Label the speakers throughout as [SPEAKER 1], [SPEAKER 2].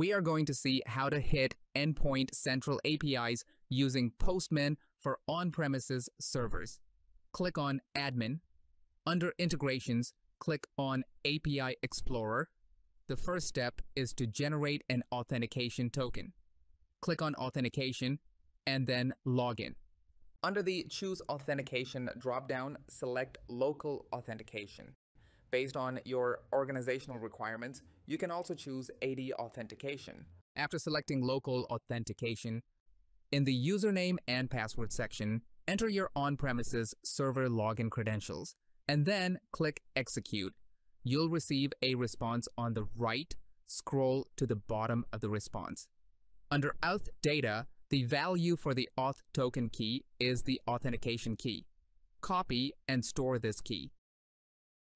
[SPEAKER 1] we are going to see how to hit Endpoint Central APIs using Postman for on-premises servers. Click on Admin. Under Integrations, click on API Explorer. The first step is to generate an authentication token. Click on Authentication and then Login. Under the Choose Authentication dropdown, select Local Authentication. Based on your organizational requirements, you can also choose AD Authentication. After selecting Local Authentication, in the Username and Password section, enter your on-premises server login credentials, and then click Execute. You'll receive a response on the right, scroll to the bottom of the response. Under Auth Data, the value for the auth token key is the authentication key. Copy and store this key.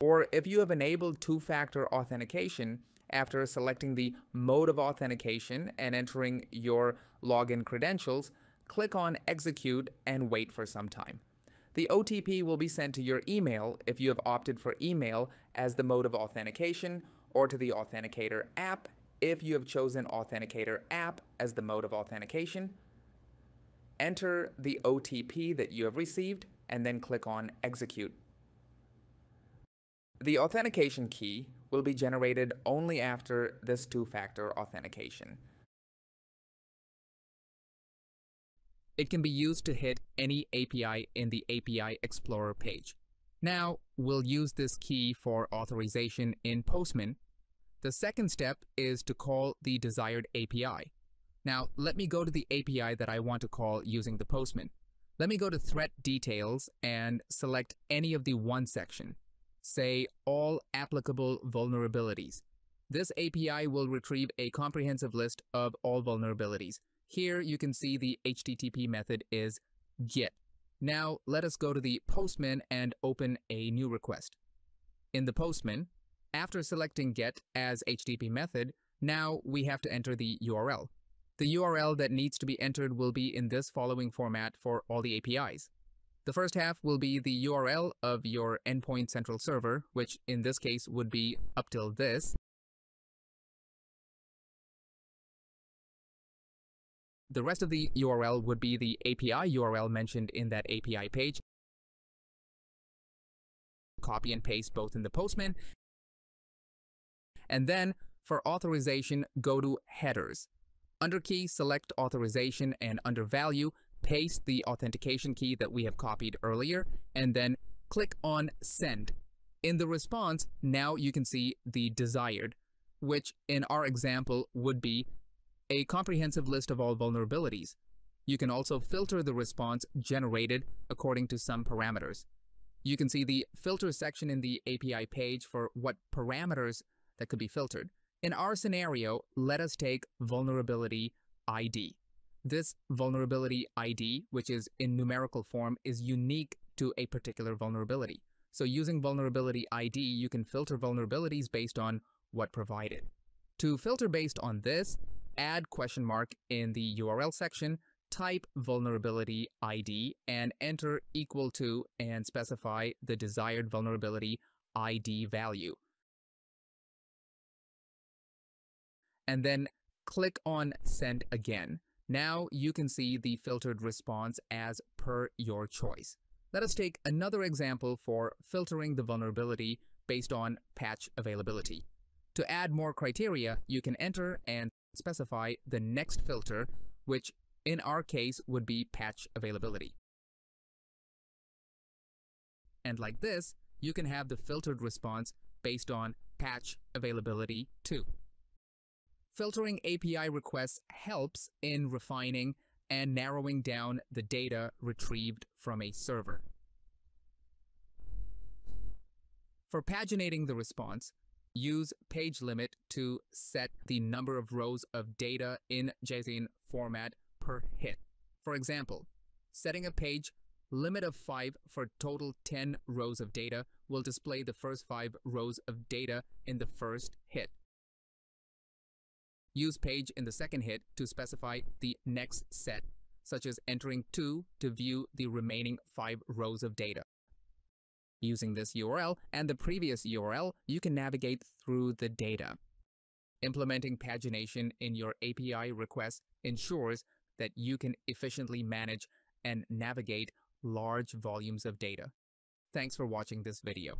[SPEAKER 1] Or if you have enabled two-factor authentication, after selecting the mode of authentication and entering your login credentials, click on Execute and wait for some time. The OTP will be sent to your email if you have opted for email as the mode of authentication or to the Authenticator app if you have chosen Authenticator app as the mode of authentication. Enter the OTP that you have received and then click on Execute. The authentication key will be generated only after this two-factor authentication. It can be used to hit any API in the API Explorer page. Now, we'll use this key for authorization in Postman. The second step is to call the desired API. Now, let me go to the API that I want to call using the Postman. Let me go to Threat Details and select any of the one section. Say All Applicable Vulnerabilities. This API will retrieve a comprehensive list of all vulnerabilities. Here you can see the HTTP method is GET. Now let us go to the Postman and open a new request. In the Postman, after selecting GET as HTTP method, now we have to enter the URL. The URL that needs to be entered will be in this following format for all the APIs. The first half will be the URL of your endpoint central server, which in this case would be up till this. The rest of the URL would be the API URL mentioned in that API page. Copy and paste both in the Postman. And then for authorization, go to headers. Under key, select authorization and under value, paste the authentication key that we have copied earlier and then click on send. In the response, now you can see the desired, which in our example would be a comprehensive list of all vulnerabilities. You can also filter the response generated according to some parameters. You can see the filter section in the API page for what parameters that could be filtered. In our scenario, let us take vulnerability ID. This vulnerability ID, which is in numerical form, is unique to a particular vulnerability. So using vulnerability ID, you can filter vulnerabilities based on what provided. To filter based on this, add question mark in the URL section, type vulnerability ID and enter equal to and specify the desired vulnerability ID value. And then click on send again. Now you can see the filtered response as per your choice. Let us take another example for filtering the vulnerability based on patch availability. To add more criteria, you can enter and specify the next filter, which in our case would be patch availability. And like this, you can have the filtered response based on patch availability too. Filtering API requests helps in refining and narrowing down the data retrieved from a server. For paginating the response, use page limit to set the number of rows of data in JSON format per hit. For example, setting a page limit of 5 for total 10 rows of data will display the first 5 rows of data in the first hit. Use page in the second hit to specify the next set, such as entering 2 to view the remaining 5 rows of data. Using this URL and the previous URL, you can navigate through the data. Implementing pagination in your API request ensures that you can efficiently manage and navigate large volumes of data. Thanks for watching this video.